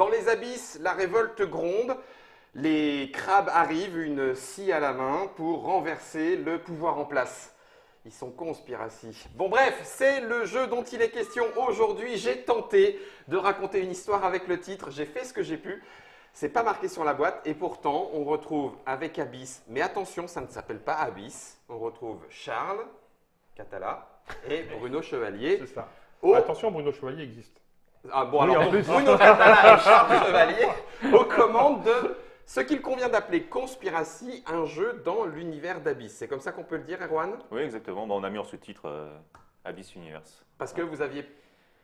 Dans les abysses, la révolte gronde. Les crabes arrivent, une scie à la main, pour renverser le pouvoir en place. Ils sont conspiracy. Bon bref, c'est le jeu dont il est question aujourd'hui. J'ai tenté de raconter une histoire avec le titre. J'ai fait ce que j'ai pu. C'est pas marqué sur la boîte et pourtant on retrouve avec Abyss, mais attention, ça ne s'appelle pas Abyss. On retrouve Charles Catala et Bruno Chevalier. C'est ça. au- Attention, Bruno Chevalier existe. Ah bon, Oui, alors en plus. Bruno Catala et Charles Chevalier aux commandes de ce qu'il convient d'appeler Conspiracy, un jeu dans l'univers d'Abyss. C'est comme ça qu'on peut le dire, Erwan? Oui, exactement. On a mis en sous-titre euh, Abyss Universe. Parce que vous aviez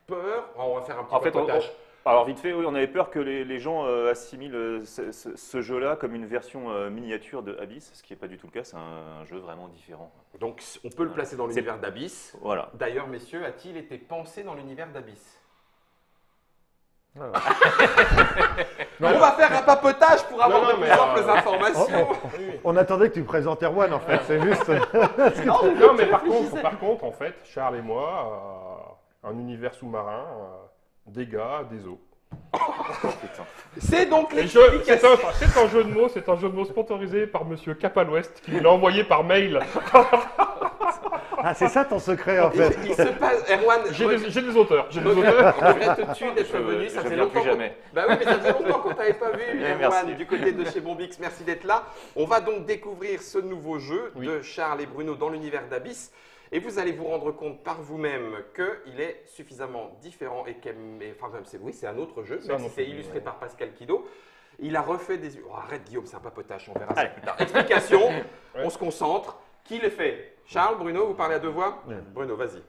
peur. Oh, on va faire un petit En fait, on- papotage. Alors vite fait, oui, on avait peur que les, les gens euh, assimilent euh, ce, ce- ce jeu-là comme une version euh, miniature de Abyss, ce qui n'est pas du tout le cas, c'est un, un jeu vraiment différent. Donc on peut le placer dans l'univers d'Abyss. Voilà. D'ailleurs, messieurs, a-t-il été pensé dans l'univers d'Abyss? Non, On va faire un papotage pour avoir Non, non, de plus amples euh, informations. on attendait que tu présentes Erwan en fait, c'est juste. Non, mais par contre, par contre, en fait, Charles et moi, euh, un univers sous-marin, euh, des gars, des eaux. C'est donc C'est un, jeu de mots, c'est un jeu de mots sponsorisé par Monsieur Cap à l'Ouest qui l'a envoyé par mail. Ah, c'est ça ton secret en fait. Il, il se passe, Erwan, J'ai des, j'ai des auteurs. J'ai des auteurs. tu d'être Je- venu. Ça je fait viens longtemps jamais. Bah oui, mais ça fait longtemps qu'on t'avait pas vu, Eh, Erwan, merci. du côté de chez Bombix. Merci d'être là. On va donc découvrir ce nouveau jeu Oui. de Charles et Bruno dans l'univers d'Abyss. Et vous allez vous rendre compte par vous-même qu'il est suffisamment différent et Enfin, même, c'est oui, c'est un autre jeu, C'est même si c'est illustré ouais. par Pascal Kido. Il a refait des. Oh, arrête, Guillaume, c'est un papotage, on verra ça plus tard. Explication, Ouais. on se concentre. Qui le fait? Charles, Bruno, vous parlez à deux voix Ouais. Bruno, vas-y.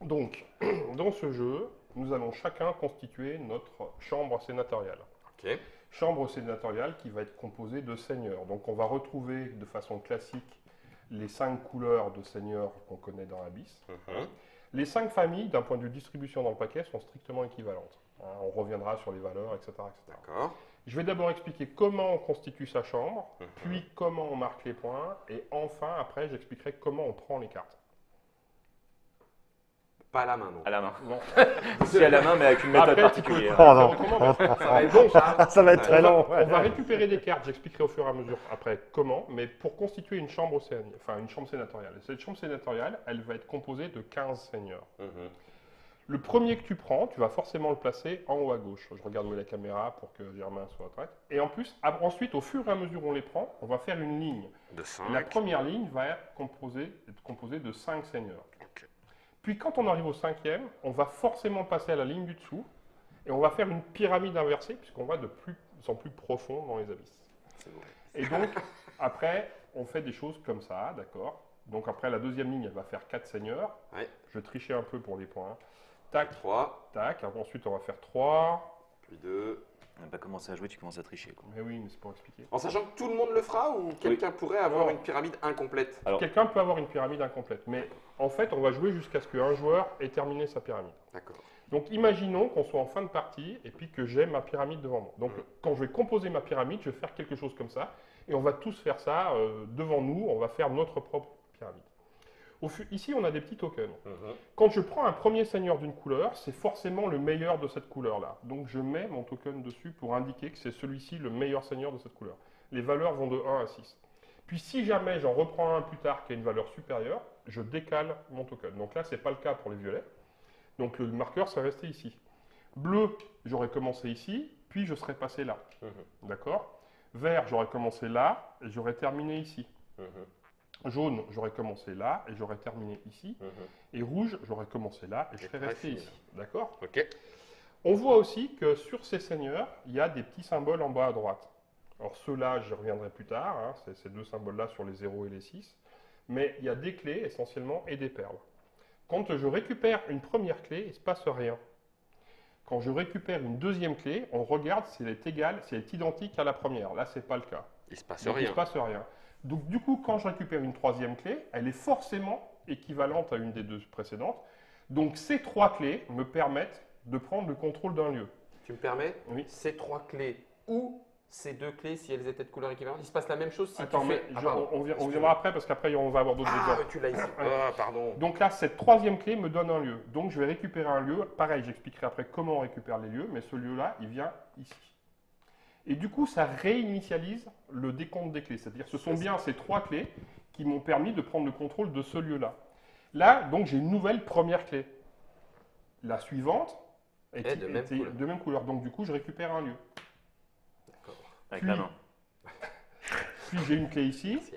Donc, dans ce jeu, nous allons chacun constituer notre chambre sénatoriale. Chambre sénatoriale qui va être composée de seigneurs. Donc, on va retrouver de façon classique les cinq couleurs de seigneurs qu'on connaît dans Abyss. Mhm. Les cinq familles, d'un point de vue distribution dans le paquet, sont strictement équivalentes. Hein, on reviendra sur les valeurs, etc. etc. Je vais d'abord expliquer comment on constitue sa chambre, Mhm. puis comment on marque les points, et enfin, après, j'expliquerai comment on prend les cartes. Pas à la main, non. À la main. Non. Si à la main, mais avec une méthode Après, particulière. Oh non. Ça va être Donc, Charles. Ça va être très on va, long. on va récupérer des cartes, j'expliquerai au fur et à mesure après comment, mais pour constituer une chambre océanique, enfin une chambre sénatoriale. Cette chambre sénatoriale, elle va être composée de 15 seigneurs. Mhm. Le premier que tu prends, tu vas forcément le placer en haut à gauche. Je regarde où est la caméra pour que Germain soit prête. Et en plus, ensuite, au fur et à mesure où on les prend, on va faire une ligne. De La 5. première ligne va être composée, être composée de 5 seigneurs. Ok. Puis quand on arrive au cinquième, on va forcément passer à la ligne du dessous et on va faire une pyramide inversée puisqu'on va de plus en plus profond dans les abysses. Et donc, après, on fait des choses comme ça, d'accord? Donc après, la deuxième ligne, elle va faire 4 seigneurs. Ouais. Je trichais un peu pour les points. Tac, 3, tac. Ensuite, on va faire 3. puis 2. On n'a pas commencé à jouer, tu commences à tricher. Quoi. Mais oui, mais c'est pour expliquer. En sachant que tout le monde le fera ou quelqu'un pourrait avoir Non. une pyramide incomplète? Alors- Quelqu'un peut avoir une pyramide incomplète. Mais en fait, on va jouer jusqu'à ce qu'un joueur ait terminé sa pyramide. D'accord. Donc imaginons qu'on soit en fin de partie et puis que j'ai ma pyramide devant moi. Donc Mhm. quand je vais composer ma pyramide, je vais faire quelque chose comme ça et on va tous faire ça euh, devant nous, on va faire notre propre pyramide. Au ici, on a des petits tokens. Mhm. Quand je prends un premier seigneur d'une couleur, c'est forcément le meilleur de cette couleur-là. Donc je mets mon token dessus pour indiquer que c'est celui-ci le meilleur seigneur de cette couleur. Les valeurs vont de 1 à 6. Puis si jamais j'en reprends un plus tard qui a une valeur supérieure, je décale mon token. Donc là, ce n'est pas le cas pour les violets. Donc le marqueur serait resté ici. Bleu, j'aurais commencé ici, puis je serais passé là. Mhm. D'accord? Vert, j'aurais commencé là, et j'aurais terminé ici. Mhm. Jaune, j'aurais commencé là, et j'aurais terminé ici. Mhm. Et rouge, j'aurais commencé là, et je serais resté ici. D'accord? Ok. On voit aussi que sur ces seigneurs, il y a des petits symboles en bas à droite. Alors ceux-là, j'y reviendrai plus tard, hein, ces deux symboles-là sur les 0 et les 6. Mais il y a des clés essentiellement et des perles. Quand je récupère une première clé, il ne se passe rien. Quand je récupère une deuxième clé, on regarde si elle est égale, si elle est identique à la première. Là, ce n'est pas le cas. Il se passe Donc, il rien. ne se passe rien. Donc, du coup, quand je récupère une troisième clé, elle est forcément équivalente à une des deux précédentes. Donc, ces trois clés me permettent de prendre le contrôle d'un lieu. Tu me permets Oui. Ces trois clés où ces deux clés si elles étaient de couleur équivalente Il se passe la même chose si Attends, tu mais fais... Ah, je- on, on viendra après parce qu'après on va avoir d'autres Ah, exemples. tu l'as ici. Ah, pardon. Donc là, cette troisième clé me donne un lieu. Donc je vais récupérer un lieu. Pareil, j'expliquerai après comment on récupère les lieux, mais ce lieu-là, il vient ici. Et du coup, ça réinitialise le décompte des clés. C'est-à-dire ce sont bien ces trois clés qui m'ont permis de prendre le contrôle de ce lieu-là. Là, donc j'ai une nouvelle première clé. La suivante est, Est de même était couleur. de même couleur. Donc du coup, je récupère un lieu. Avec Puis- la main. Puis j'ai une clé ici. Merci.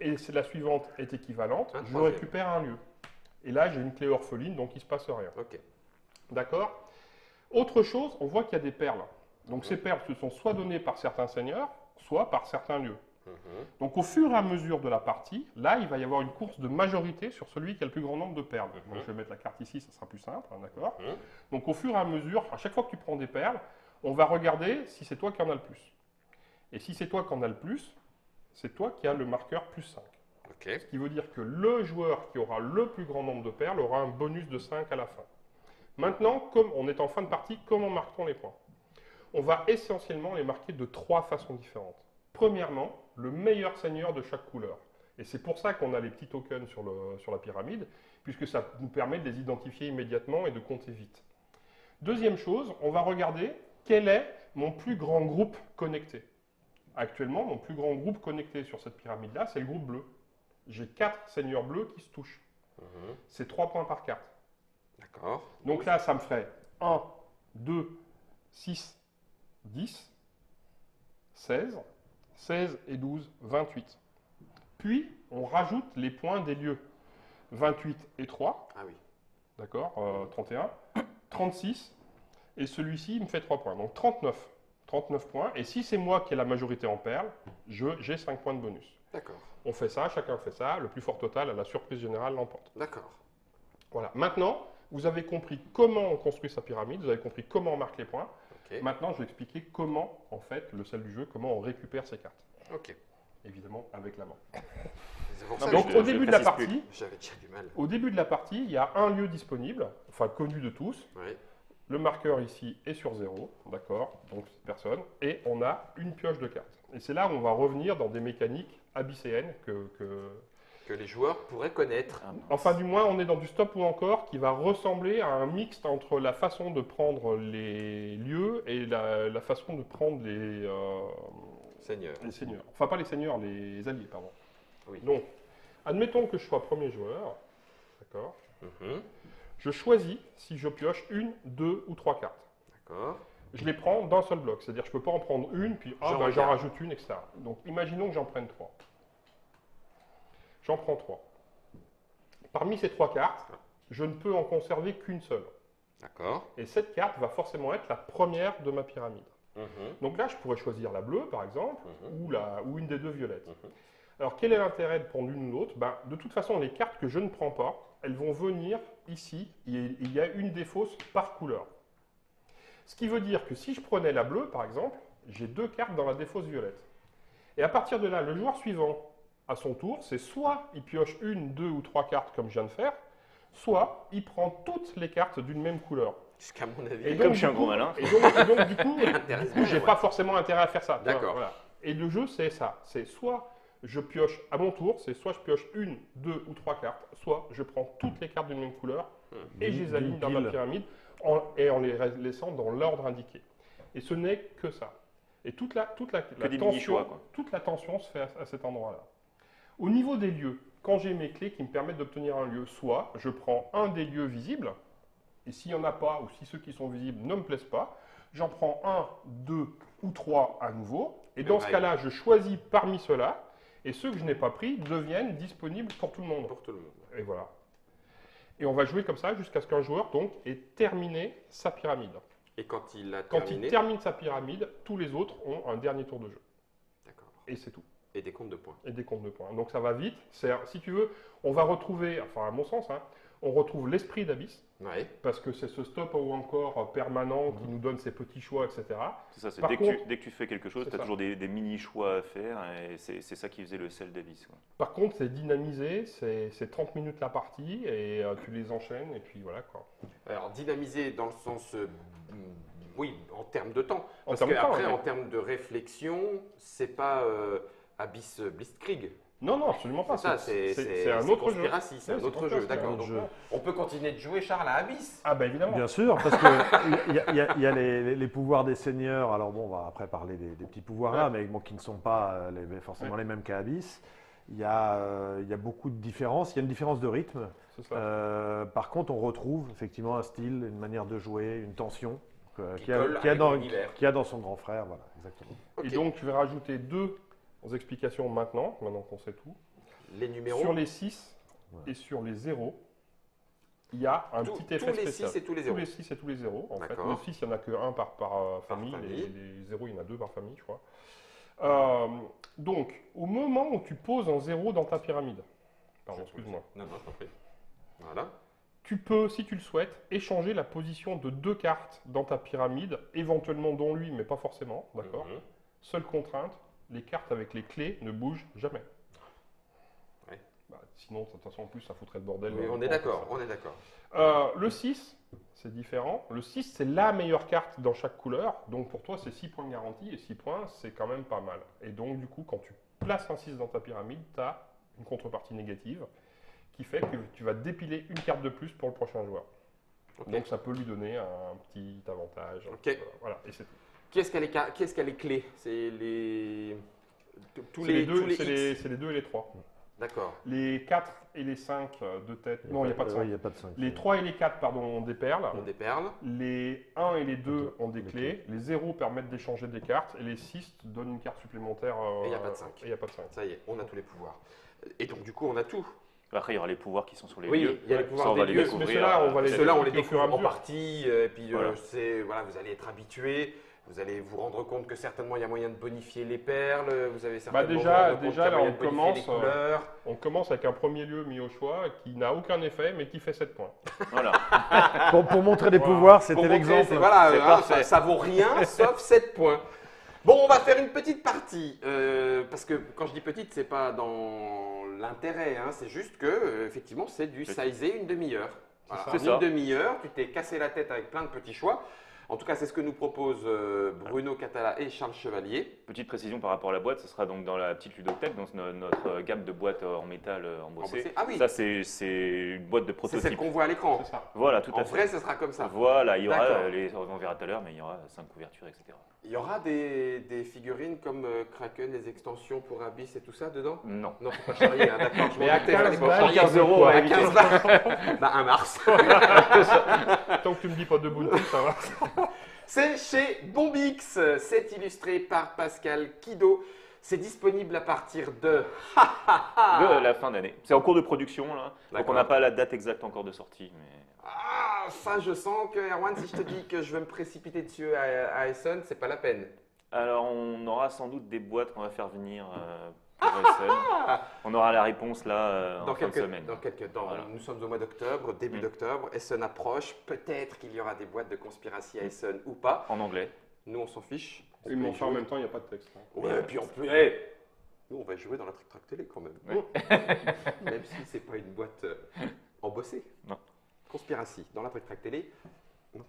et c'est la suivante est équivalente, Un je troisième. récupère un lieu. Et là, j'ai une clé orpheline, donc il ne se passe rien. Ok. D'accord? Autre chose, on voit qu'il y a des perles. Donc ces perles se sont soit données par certains seigneurs, soit par certains lieux. Mhm. Donc au fur et à mesure de la partie, là, il va y avoir une course de majorité sur celui qui a le plus grand nombre de perles. Mhm. Donc je vais mettre la carte ici, ça sera plus simple, hein, d'accord Mhm. Donc au fur et à mesure, à chaque fois que tu prends des perles, on va regarder si c'est toi qui en as le plus. Et si c'est toi qui en as le plus, c'est toi qui as le marqueur plus 5. Ok. Ce qui veut dire que le joueur qui aura le plus grand nombre de perles aura un bonus de 5 à la fin. Maintenant, comme on est en fin de partie, comment marque-t-on les points? On va essentiellement les marquer de trois façons différentes. Premièrement, le meilleur seigneur de chaque couleur. Et c'est pour ça qu'on a les petits tokens sur, le- sur la pyramide, puisque ça nous permet de les identifier immédiatement et de compter vite. Deuxième chose, on va regarder quel est mon plus grand groupe connecté. Actuellement, mon plus grand groupe connecté sur cette pyramide-là, c'est le groupe bleu. J'ai quatre seigneurs bleus qui se touchent. Mhm. C'est 3 points par carte. D'accord. Donc là, ça me ferait 1, 2, 6, 10, 16, 16 et 12, 28. Puis, on rajoute les points des lieux. 28 et 3, Ah oui. d'accord, euh, 31, 36, et celui-ci, il me fait 3 points. Donc 39. 39 points. Et si c'est moi qui ai la majorité en perles, j'ai 5 points de bonus. D'accord. On fait ça, chacun fait ça. Le plus fort total à la surprise générale l'emporte. D'accord. Voilà. Maintenant, vous avez compris comment on construit sa pyramide, vous avez compris comment on marque les points. Maintenant, je vais expliquer comment, en fait, le sel du jeu, comment on récupère ses cartes. Ok. Évidemment, avec la main. Non, Donc, au début de la partie, du mal. au début de la partie, il y a un lieu disponible, enfin connu de tous. Oui. Le marqueur ici est sur 0, d'accord Donc personne. Et on a une pioche de cartes. Et c'est là où on va revenir dans des mécaniques abysséennes que, que- Que les joueurs pourraient connaître. Ah, Enfin, du moins, on est dans du stop ou encore qui va ressembler à un mixte entre la façon de prendre les lieux et la, la façon de prendre les, euh, Seigneur. les seigneurs. Enfin, pas les seigneurs, les alliés, pardon. Oui. Donc, admettons que je sois premier joueur. D'accord Mhm. Je choisis si je pioche une, deux ou trois cartes. D'accord. Je les prends d'un seul bloc. C'est-à-dire que je ne peux pas en prendre une, puis ah, J'en ben, j'en regarde. rajoute une, etc. Donc, imaginons que j'en prenne trois. J'en prends trois. Parmi ces trois cartes, je ne peux en conserver qu'une seule. D'accord. Et cette carte va forcément être la première de ma pyramide. Mhm. Donc là, je pourrais choisir la bleue, par exemple, Mhm. ou, la, ou une des deux violettes. Mhm. Alors, quel est l'intérêt de prendre l'une ou l'autre? Ben, De toute façon, les cartes que je ne prends pas, elles vont venir ici. et Il y a une des fausses par couleur. Ce qui veut dire que si je prenais la bleue, par exemple, j'ai deux cartes dans la défausse violette. Et à partir de là, le joueur suivant, à son tour, c'est soit il pioche une, deux ou trois cartes comme je viens de faire, soit il prend toutes les cartes d'une même couleur. Jusqu'à mon avis. Et Comme donc, je suis un gros malin. Et donc, et donc, du coup, j'ai ouais. pas forcément intérêt à faire ça. D'accord. Voilà. Et le jeu, c'est ça. C'est soit je pioche à mon tour, c'est soit je pioche une, deux ou trois cartes, soit je prends toutes les cartes d'une même couleur et je les aligne dans ma pyramide en- et en les laissant dans l'ordre indiqué. Et ce n'est que ça. Et toute la, toute la, tension, quoi. toute la tension se fait à, à cet endroit-là. Au niveau des lieux, quand j'ai mes clés qui me permettent d'obtenir un lieu, soit je prends un des lieux visibles, et s'il n'y en a pas, ou si ceux qui sont visibles ne me plaisent pas, j'en prends un, deux ou trois à nouveau, et dans ce cas-là, je choisis parmi ceux-là, et ceux que je n'ai pas pris deviennent disponibles pour tout le monde. Pour tout le monde. Et voilà. Et on va jouer comme ça jusqu'à ce qu'un joueur donc ait terminé sa pyramide. Et quand il a Quand terminé. il termine sa pyramide, tous les autres ont un dernier tour de jeu. D'accord. Et c'est tout. Et des comptes de points. Et des comptes de points. Donc ça va vite. C'est- Si tu veux, on va retrouver, enfin à mon sens, hein, on retrouve l'esprit d'Abyss, Ouais. parce que c'est ce stop ou encore permanent qui nous donne ses petits choix, etc. C'est ça, dès, que contre- tu, dès que tu fais quelque chose, C'est tu as ça. toujours des, des mini-choix à faire, et c'est c'est ça qui faisait le sel d'Abyss. quoi. Par contre, c'est dynamisé, c'est c'est 30 minutes la partie, et euh, tu les enchaînes, et puis voilà quoi. Alors, dynamiser dans le sens euh, oui, en termes de temps. En Parce termes de temps, qu'après, en termes de réflexion, c'est pas euh, Abyss Blitzkrieg. Non, non, absolument pas. C'est ça, c'est c'est- c'est- c'est un autre jeu. Conspiracy, c'est Ouais, un autre jeu, Conspiracy, d'accord. un Donc, autre jeu. on peut continuer de jouer, Charles, à Abyss. Ah, bah évidemment. Bien sûr, parce qu'il y a, il y a- il y a les, les- les pouvoirs des seigneurs. Alors bon, on va après parler des, des petits pouvoirs là, mais bon, qui ne sont pas euh, les- forcément les mêmes qu'à Abyss. Il y, a, euh, il y a beaucoup de différences. Il y a une différence de rythme. Euh, par contre, on retrouve effectivement un style, une manière de jouer, une tension euh, Qui qu'il a- y dans- a dans son grand frère. Voilà, exactement. Et donc, je vais rajouter deux explications maintenant, maintenant qu'on sait tout. les numéros, Sur les 6 Ouais. et sur les 0, il y a un Tous- petit effet tous les spécial. 6 et tous les Tous 0. les 6 et tous les 0. En fait, le 6, il n'y en a que un par, par, euh, famille. famille. Les, les 0, il y en a deux par famille, je crois. Euh, donc, au moment où tu poses un 0 dans ta pyramide, pardon, excuse-moi, Non, non, je. Voilà. tu peux, si tu le souhaites, échanger la position de deux cartes dans ta pyramide, éventuellement dont lui, mais pas forcément, d'accord Mhm. Seule contrainte, les cartes avec les clés ne bougent jamais. Ouais. Bah, sinon, de toute façon, en plus, ça foutrait le bordel. Euh, on est d'accord, on est d'accord. Euh, le 6, c'est différent. Le 6, c'est la meilleure carte dans chaque couleur. Donc pour toi, c'est 6 points garantis. Et 6 points, c'est quand même pas mal. Et donc, du coup, quand tu places un 6 dans ta pyramide, tu as une contrepartie négative qui fait que tu vas dépiler une carte de plus pour le prochain joueur. Donc ça peut lui donner un petit avantage. Ok. Euh, Voilà, et c'est tout. Qu'est-ce qu'elle est, ca- qu'est-ce qu'elle est clé? C'est les. Tous les, les, deux, tous les les, deux et les 3. D'accord. Les 4 et les 5 de tête. Non, il n'y a pas de Euh, 5. Il n'y a pas de 5. Les 3 et les 4, pardon, ont des perles. On des perles. Les 1 et les 2 ont des clés. Les 0 permettent d'échanger des cartes. Et les 6 te donnent une carte supplémentaire. euh, Et il y a pas de cinq. Et il n'y a pas de 5. Ça y est, on a tous les pouvoirs. Et donc, du coup, on a tout. Après, il y aura les pouvoirs qui sont sur les Oui, lieux. il y a les pouvoirs ça, on va des les lieux. ceux-là, on va les on les découvrir en partie. euh, Et puis, euh, Voilà. c'est, voilà, vous allez être habitué. Vous allez vous rendre compte que certainement il y a moyen de bonifier les perles. Vous avez certainement Bah, déjà- déjà, là, moyen on de bonifier commence, les euh, couleurs. On commence avec un premier lieu mis au choix qui n'a aucun effet mais qui fait 7 points. Voilà. Pour, pour montrer les Voilà. pouvoirs, c'était l'exemple. Voilà, hein, ça, ça vaut rien sauf 7 points. Bon, on va faire une petite partie. euh, parce que quand je dis petite, c'est pas dans l'intérêt. hein, c'est juste que, euh, effectivement, c'est du sizé une demi-heure. Voilà, une demi-heure, tu t'es cassé la tête avec plein de petits choix. En tout cas, c'est ce que nous proposent euh, Bruno Catala et Charles Chevalier. Petite précision par rapport à la boîte, ce sera donc dans la petite ludothèque, dans no- notre euh, gamme de boîtes euh, en métal embossé. Ah oui. Ça, c'est une boîte de C'est celle prototype. qu'on voit à l'écran. Voilà, tout En à fait. vrai, ce sera comme ça. Voilà, il y aura, les, on verra tout à l'heure, mais il y aura cinq couvertures, etc. Il y aura des, des figurines comme euh, Kraken, les extensions pour Abyss et tout ça dedans? Non. Non, faut pas charrier, hein, d'accord. je Mais à doutais, 15 fallait pas balles, charrier. 15 euros, À à 15 balles. Bah, un mars. Tant que tu me dis pas de Bounty, ça va. C'est chez Bombix. C'est illustré par Pascal Kido. C'est disponible à partir de. La fin d'année. C'est en cours de production, là. Donc D'accord. on n'a pas la date exacte encore de sortie. Mais... Ah, ça, je sens que, Erwan, si je te dis que je vais me précipiter dessus à, à Essen, c'est pas la peine. Alors on aura sans doute des boîtes qu'on va faire venir euh, pour Essen. On aura la réponse là euh, Dans en fin de quelques, semaine. dans quelques temps. Voilà. Nous sommes au mois d'octobre, début Mm. d'octobre. Essen approche. Peut-être qu'il y aura des boîtes de conspiracy à Essen ou pas. En anglais. Nous, on s'en fiche. On Et peut mais enfin, en même temps, il n'y a pas de texte. hein. Ouais, et puis en plus, hey, nous on va jouer dans la Trick Track Télé quand même. Ouais. même si c'est pas une boîte euh, embossée. Non. Conspiracy dans la Trick Track Télé. Non.